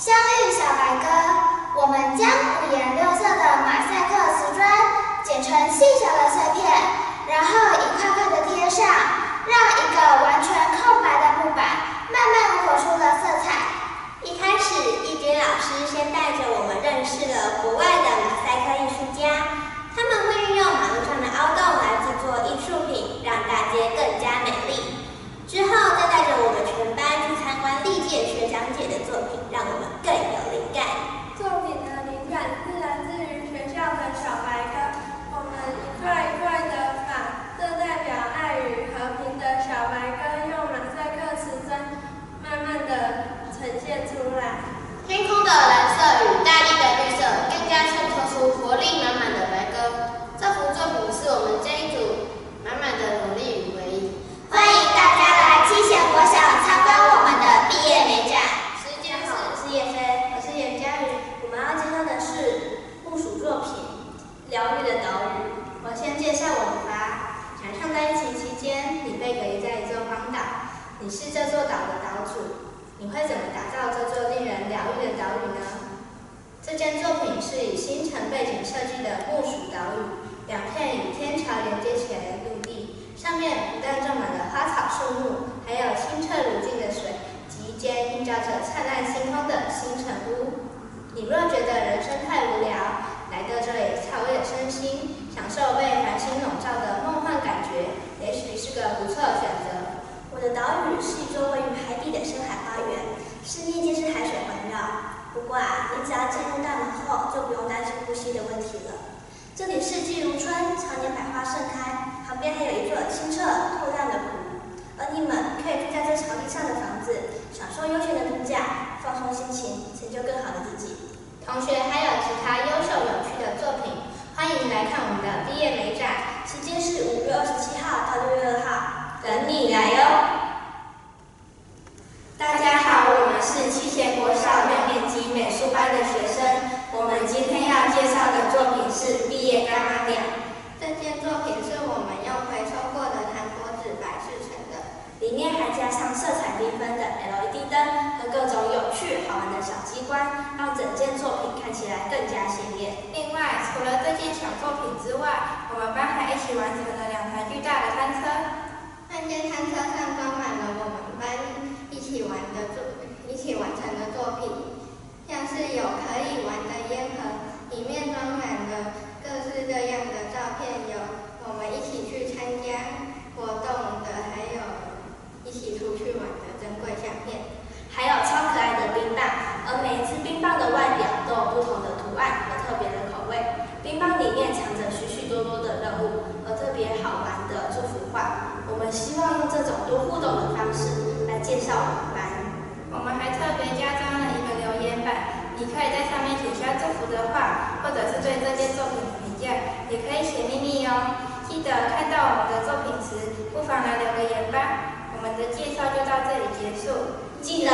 相遇小白鸽，我们将五颜六色的马赛克瓷砖剪成细小的碎片，然后一块块的贴上，让一个完全空白的木板慢慢活出了色彩。一开始，一杰老师先带着我们认识了国外的马赛克艺术家，他们会运用马路上的凹洞来制作艺术品，让大街更加美丽。之后再带着我们全班去参观历届学长姐的作品。在疫情期间，你被隔离在一座荒岛，你是这座岛的岛主，你会怎么打造这座令人疗愈的岛屿呢？这件作品是以星辰背景设计的木薯岛屿，两片与天桥连接起来的陆地，上面不但种满了花草树木，还有清澈如镜的水及一间映照着灿烂星空的星辰屋。你若觉得人生太无聊，来到这里调慰身心，享受被繁星笼罩的梦幻感觉，也不错的选择。我的岛屿是一座位于海底的深海花园，四面皆是海水环绕。不过啊，你只要进入大门后，就不用担心呼吸的问题了。这里四季如春，常年百花盛开，旁边还有一座清澈透亮的湖，而你们可以住在这草地上的房子，享受悠闲的度假，放松心情，成就更好的自己。同学还有其他优秀有趣的作品，欢迎来看我们的毕业美展，时间是五月二十七号到六月二号，等你来哟。大家好，我们是七贤国小六年级美术班的学生，我们今天要介绍的作品是毕业干妈奖。这件作品是我们用回收过的弹箔纸白制成的，里面还加上色彩缤纷的 LED 灯和各种有趣好玩的小机关，让整件作品看起来更加鲜艳。另外，除了这件小作品之外，我们班还一起完成了两台巨大的摊车。那些摊车上装满了我们班一起玩的作，一起完成的作品，像是有可以玩的烟盒，里面装满了各式各样的照片，有我们一起去参加活动的，还有一起出去玩的珍贵相片。还有超可爱的冰棒，而每一支冰棒的外表都有不同的图案和特别的口味。冰棒里面藏着许许多多的任务和特别好玩的祝福话。我我希望用这种多互动的方式来介绍我们班。我们还特别加装了一个留言板，你可以在上面写下祝福的话，或者是对这件作品的评价，也可以写秘密哦。记得看到我们的作品时，不妨来留个言吧。我们的介绍就到这里结束。记得